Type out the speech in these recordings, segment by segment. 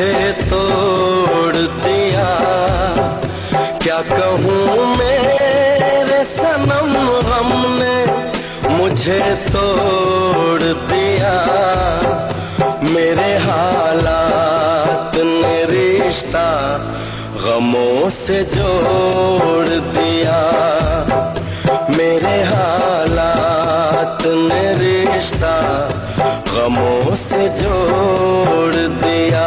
मुझे तोड़ दिया। क्या कहूँ मेरे सनम हमने मुझे तोड़ दिया? मेरे हालात ने रिश्ता गमों से जोड़ दिया। मेरे हाथ गमों से जोड़ दिया।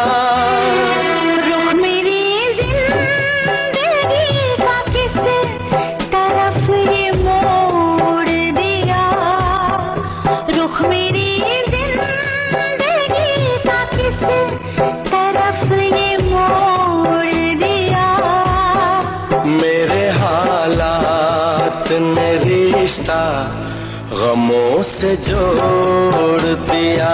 मेरे हालात ने रिश्ता गमों से जोड़ दिया।